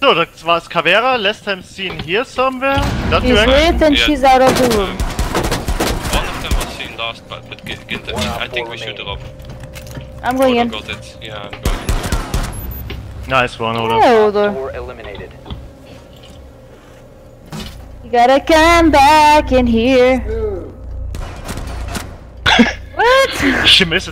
So, das was Caveira. Last time seen here somewhere. That He's direction. lit and Yeah. she's out of the room. One of them was seen last, but but Gint, Gint I, think, I think we should drop. I'm going Odo in. got it. Yeah, I'm going in. Nice one, Odo. Yeah, Odor. Four eliminated. You gotta come back in here. what? She missed